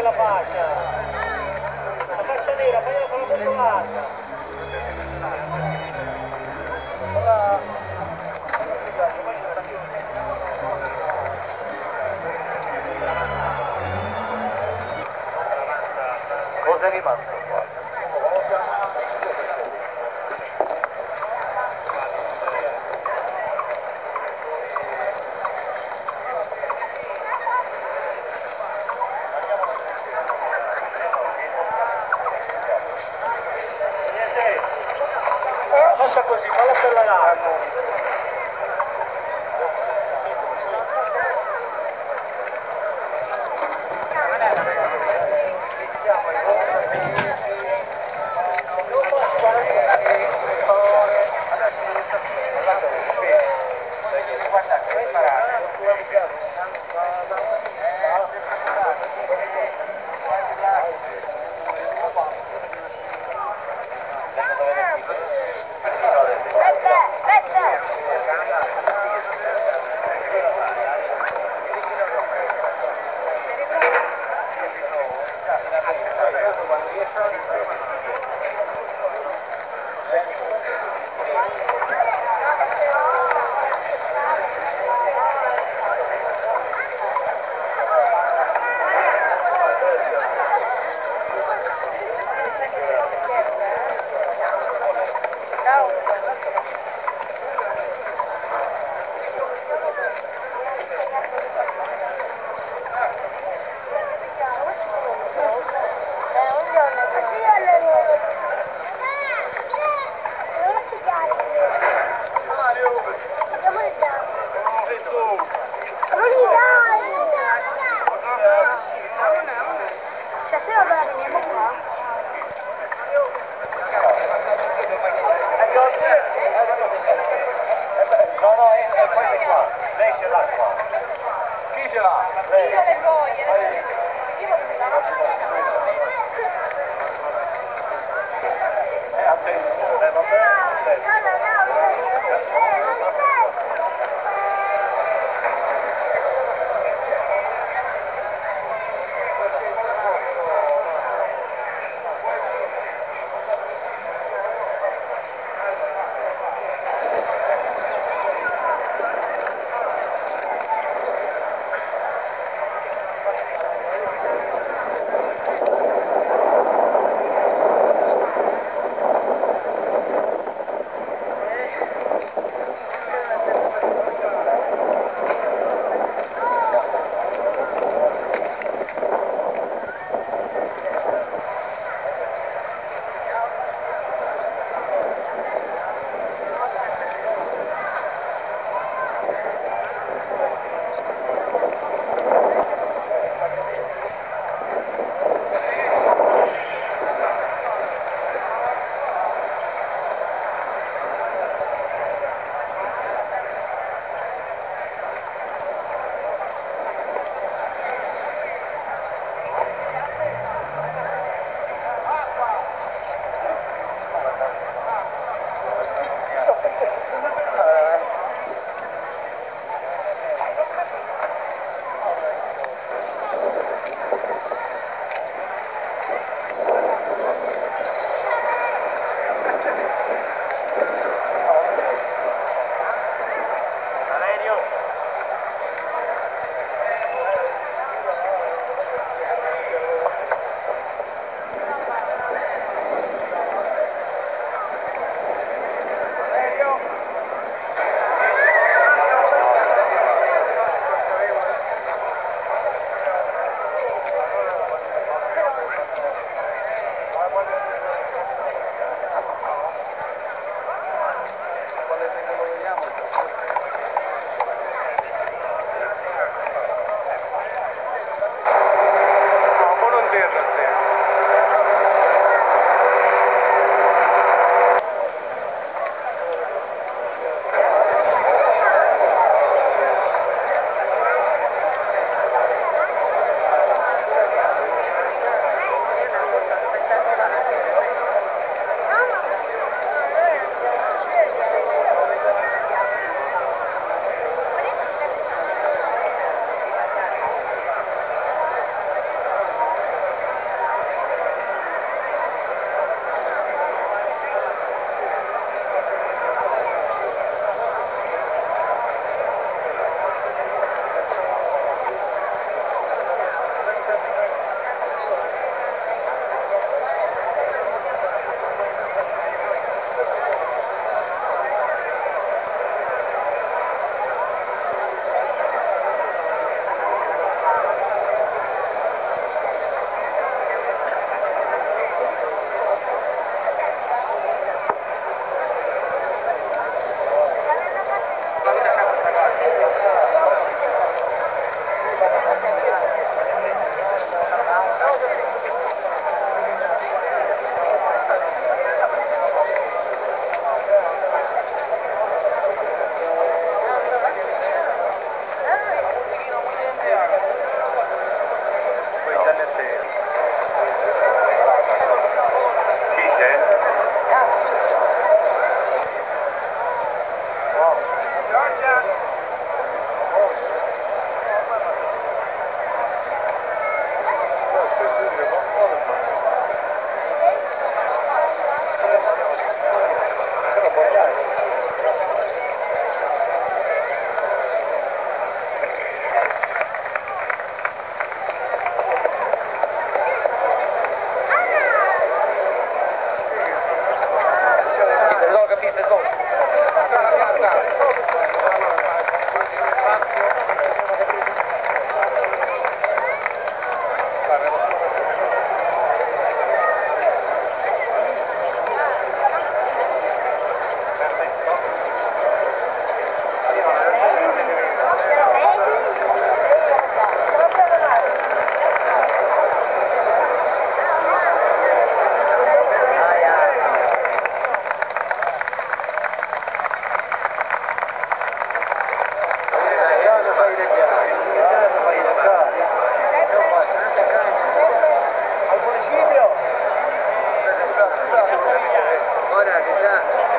che la faccia la faccia nera fai la palla controllata Bravo. Cosa è rimasto? ahora que está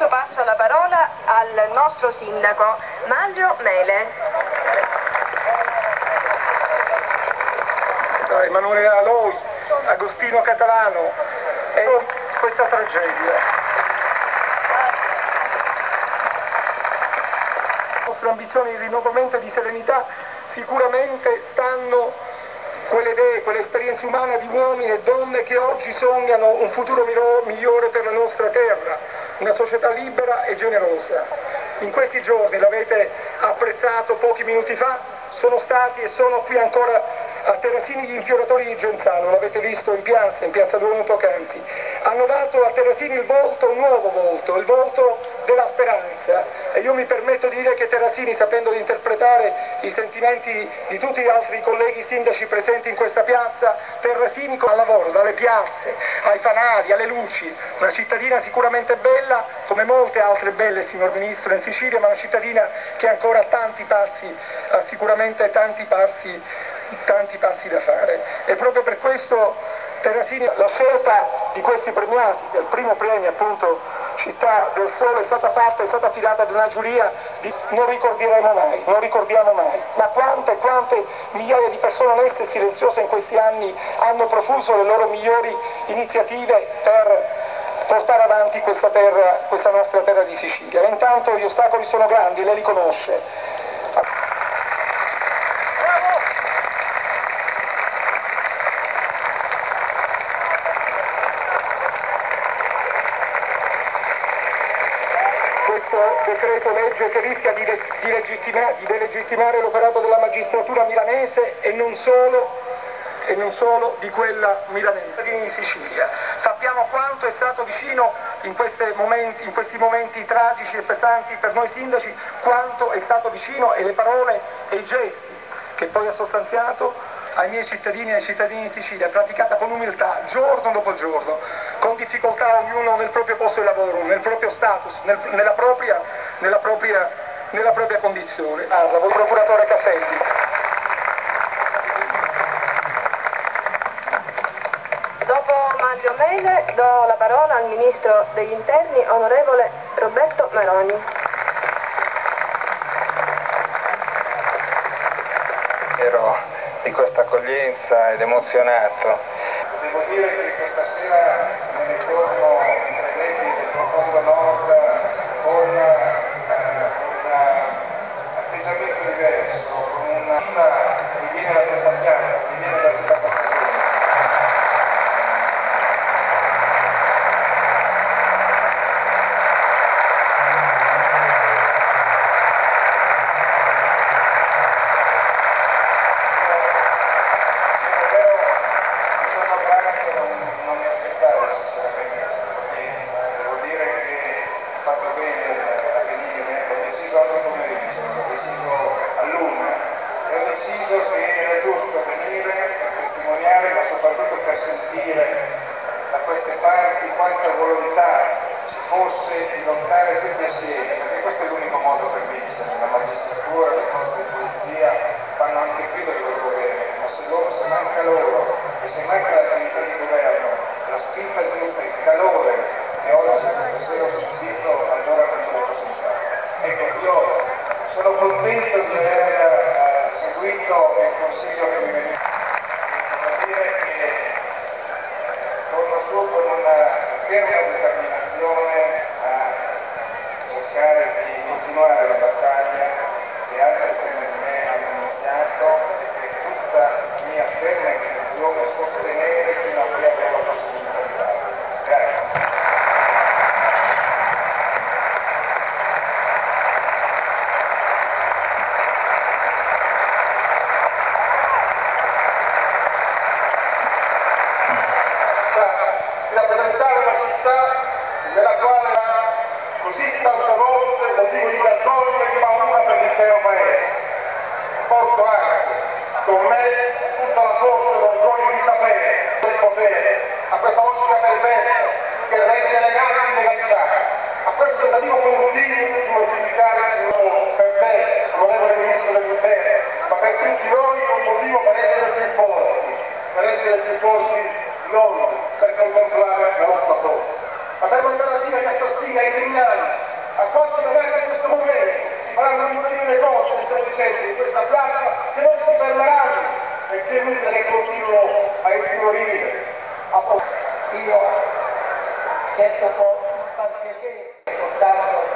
Adesso passo la parola al nostro sindaco Maglio Mele. Emanuele Aloi, Agostino Catalano e questa tragedia. Le nostre ambizioni di rinnovamento e di serenità sicuramente stanno quelle idee, quelle esperienze umane di uomini e donne che oggi sognano un futuro migliore per la nostra terra, una società libera e generosa. In questi giorni, l'avete apprezzato pochi minuti fa, sono stati e sono qui ancora a Terrasini gli infioratori di Genzano, l'avete visto in piazza, in piazza Duomo poc'anzi. Hanno dato a Terrasini il volto, un nuovo volto, il volto della speranza e io mi permetto di dire che Terrasini, sapendo di interpretare i sentimenti di tutti gli altri colleghi sindaci presenti in questa piazza, Terrasini al lavoro, dalle piazze, ai fanali, alle luci, una cittadina sicuramente bella, come molte altre belle, signor Ministro, in Sicilia, ma una cittadina che ancora ha tanti passi, ha sicuramente tanti passi, tanti passi da fare. E proprio per questo Terrasini, la scelta di questi premiati, del primo premio appunto Città del Sole è stata fatta, è stata affidata ad una giuria di non ricorderemo mai, non ricordiamo mai, ma quante quante migliaia di persone oneste e silenziose in questi anni hanno profuso le loro migliori iniziative per portare avanti questa, terra, questa nostra terra di Sicilia. Intanto gli ostacoli sono grandi, lei li conosce. questo decreto legge che rischia di, de- di di delegittimare l'operato della magistratura milanese e non solo e non solo di quella milanese di Sicilia. Sappiamo quanto è stato vicino in, momenti, in, questi momenti tragici e pesanti per noi sindaci, quanto è stato vicino e le parole e i gesti che poi ha sostanziato ai miei cittadini e ai cittadini di Sicilia, praticata con umiltà, giorno dopo giorno, con difficoltà ognuno nel proprio posto di lavoro, nel proprio status, nel, nella, propria, nella, propria, nella propria condizione. Parla, voi procuratore Caselli. Dopo Maglio Mele do la parola al Ministro degli Interni, onorevole Roberto Maroni. Ero di questa accoglienza ed emozionato. Devo dire che questa sera mi ritorno ai presenti del profondo nord con un atteggiamento diverso, con parti quanta volontà ci fosse di lottare tutti assieme, perché questo è l'unico modo per vincere, la magistratura, le forze di polizia fanno anche qui del loro dovere, ma se, loro, se manca loro e se manca l'attività di governo, la spinta giusta, il calore che oggi questa sera ho sentito, allora non ce la possiamo fare. Ecco, io sono contento di aver eh, seguito il consiglio che mi veniva. Thank you. Amministrativa che assassina i criminali, a quanti governi questo momento si faranno riferire le cose che stiamo dicendo in questa piazza, che non si fermeranno e che è inutile che continuino a intimorire. A Io può non far piacere portarlo